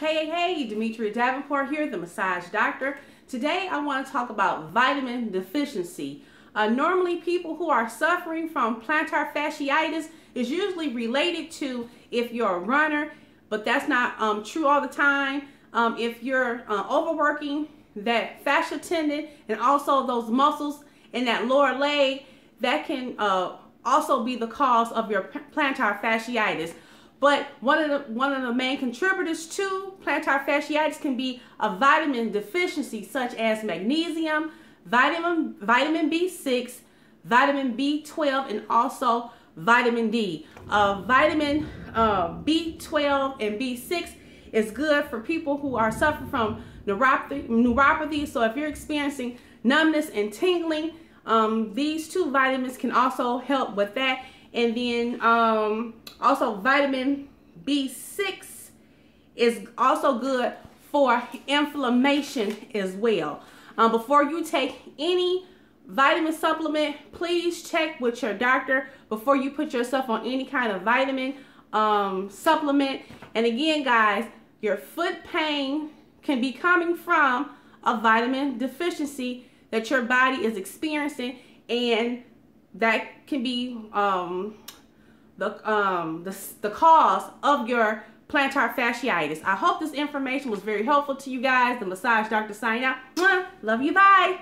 Hey, hey, Demetria Davenport here, the massage doctor. Today I want to talk about vitamin deficiency. Uh, normally people who are suffering from plantar fasciitis is usually related to if you're a runner, but that's not um, true all the time. Um, if you're uh, overworking that fascia tendon and also those muscles in that lower leg, that can uh, also be the cause of your plantar fasciitis. But one of the one of the main contributors to plantar fasciitis can be a vitamin deficiency such as magnesium, vitamin vitamin B6, vitamin B12, and also vitamin D. Uh, vitamin uh, B12 and B6 is good for people who are suffering from neuropathy. neuropathy. So if you're experiencing numbness and tingling, um, these two vitamins can also help with that. And then um, also vitamin B6 is also good for inflammation as well. Um, before you take any vitamin supplement, please check with your doctor before you put yourself on any kind of vitamin um, supplement. And again, guys, your foot pain can be coming from a vitamin deficiency that your body is experiencing and that can be um, the, um, the, the cause of your plantar fasciitis. I hope this information was very helpful to you guys. The massage doctor signing out. Love you. Bye.